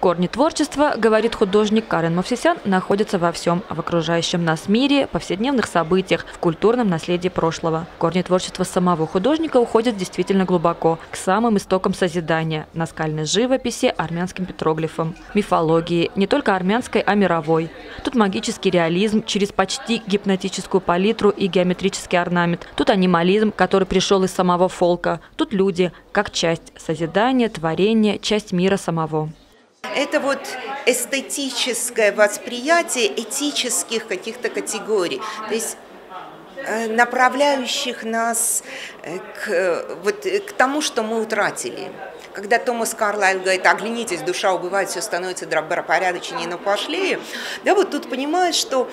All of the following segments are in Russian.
Корни творчества, говорит художник Карен Мовсисян, находятся во всем, в окружающем нас мире, повседневных событиях, в культурном наследии прошлого. Корни творчества самого художника уходят действительно глубоко, к самым истокам созидания, наскальной живописи, армянским петроглифам, мифологии, не только армянской, а мировой. Тут магический реализм через почти гипнотическую палитру и геометрический орнамент. Тут анимализм, который пришел из самого фолка. Тут люди, как часть созидания, творения, часть мира самого. Это вот эстетическое восприятие этических каких-то категорий, то есть направляющих нас э, к, вот, к тому, что мы утратили. Когда Томас Карлайл говорит, оглянитесь, душа убывает, все становится добропорядочнее, но пошлее, да, вот тут понимаешь, что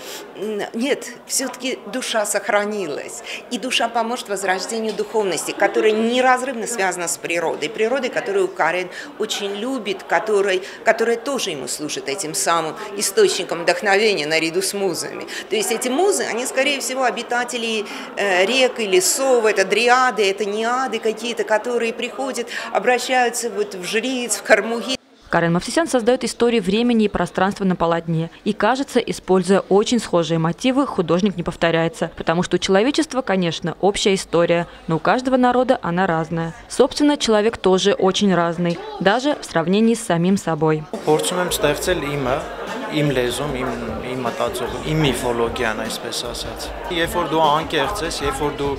нет, все-таки душа сохранилась, и душа поможет возрождению духовности, которая неразрывно связана с природой, природой, которую Карен очень любит, которой, которая тоже ему служит этим самым источником вдохновения наряду с музами. То есть эти музы, они, скорее всего, обитатели э, рек и лесов, это дриады, это неады какие-то, которые приходят, обращаются вот в жриц, в кормуги. Карен Мавсисян создает истории времени и пространства на полотне. И, кажется, используя очень схожие мотивы, художник не повторяется. Потому что у человечества, конечно, общая история, но у каждого народа она разная. Собственно, человек тоже очень разный, даже в сравнении с самим собой. իմ լեզում, իմ իմ մտածողը, իմ միֆոլոգիան, այսպես ասած։ Երբ որ դու անկեղծ ես, երբ որ դու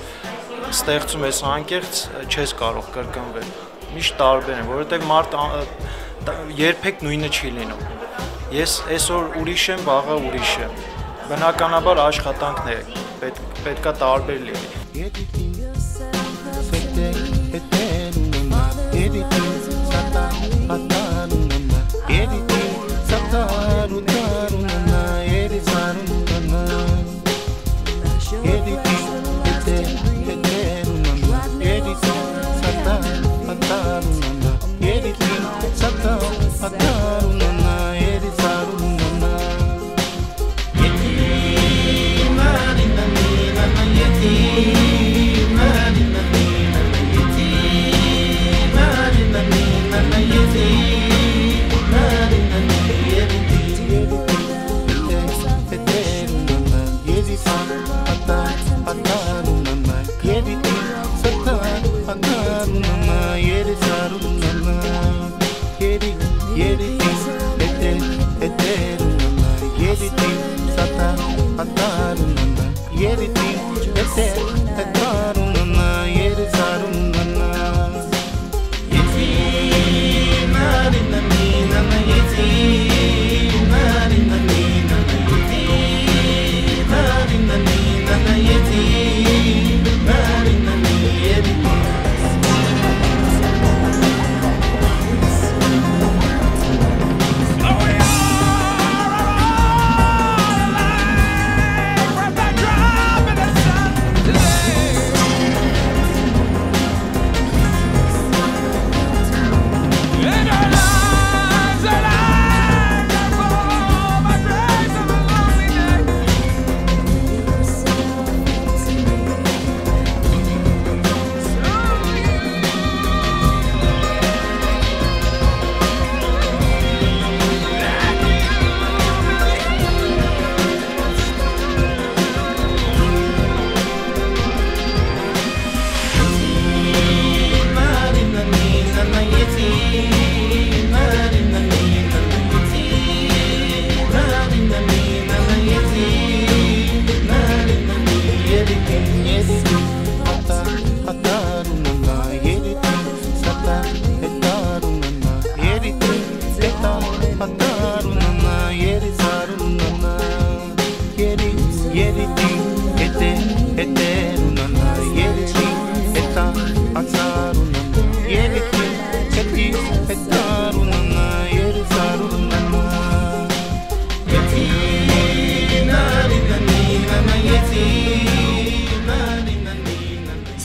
ստեղծում ես անկեղծ, չես կարող կրկնվել միշտ տարբեր են, որովհետև մարդ երբեք նույնը չի լինում։ Ես այսօր ուրիշ եմ, վաղը ուրիշ եմ։ Բնականաբար աշխատանքն է, պետք պետքա տարբեր լինի։ get it.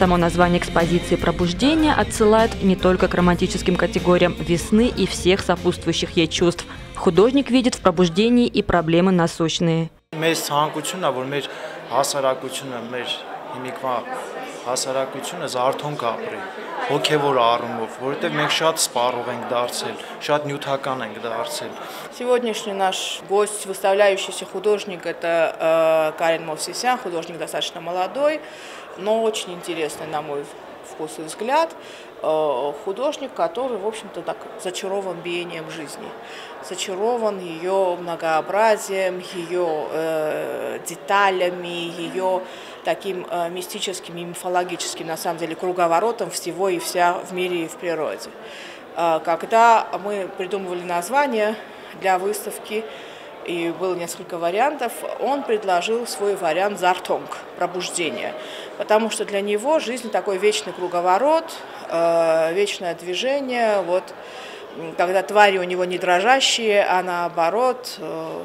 Само название экспозиции «Пробуждение» отсылает не только к романтическим категориям весны и всех сопутствующих ей чувств. Художник видит в пробуждении и проблемы насущные. հասարակությունը, մեր հիմիկվա հասարակությունը զարթոնք ապրի։ հոգևոր առումով, որովհետև մենք շատ սպառող ենք դարձել, շատ նյութական ենք դարձել։ Сегодняшний наш гость, выставляющийся художник, это э, Карен Мовсисян, художник достаточно молодой, но очень интересный, на мой вкус и взгляд, э, художник, который, в общем-то, так зачарован биением жизни, зачарован ее многообразием, ее э, деталями, ее таким э, мистическим и мифологическим, на самом деле, круговоротом всего и вся в мире и в природе. Э, когда мы придумывали название для выставки, и было несколько вариантов, он предложил свой вариант «Зартонг» – пробуждение. Потому что для него жизнь такой вечный круговорот, э, вечное движение, вот, когда твари у него не дрожащие, а наоборот э,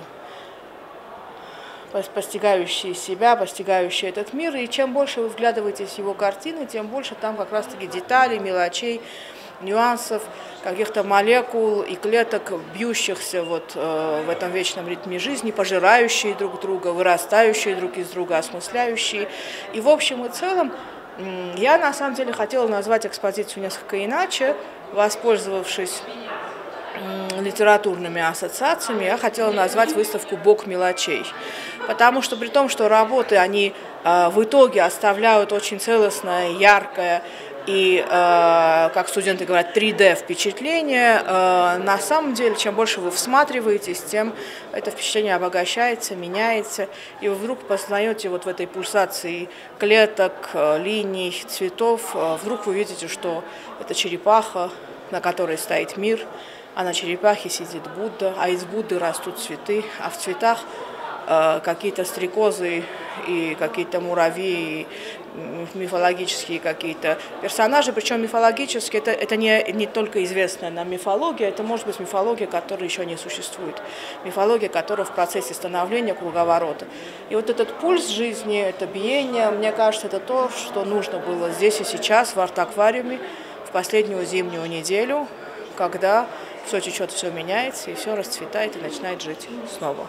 постигающие себя, постигающие этот мир. И чем больше вы вглядываетесь в его картины, тем больше там как раз-таки деталей, мелочей, нюансов, каких-то молекул и клеток, бьющихся вот э, в этом вечном ритме жизни, пожирающие друг друга, вырастающие друг из друга, осмысляющие. И в общем и целом я на самом деле хотела назвать экспозицию несколько иначе, воспользовавшись литературными ассоциациями, я хотела назвать выставку «Бог мелочей». Потому что при том, что работы, они э, в итоге оставляют очень целостное, яркое, и, э, как студенты говорят, 3D впечатление, э, на самом деле, чем больше вы всматриваетесь, тем это впечатление обогащается, меняется, и вы вдруг познаете вот в этой пульсации клеток, линий, цветов, вдруг вы видите, что это черепаха, на которой стоит мир, а на черепахе сидит Будда, а из Будды растут цветы, а в цветах Э, какие-то стрекозы и какие-то муравьи, мифологические какие-то персонажи, причем мифологические, это, это не, не только известная нам мифология, это может быть мифология, которая еще не существует, мифология, которая в процессе становления круговорота. И вот этот пульс жизни, это биение, мне кажется, это то, что нужно было здесь и сейчас в арт-аквариуме в последнюю зимнюю неделю, когда все течет, все меняется, и все расцветает и начинает жить снова.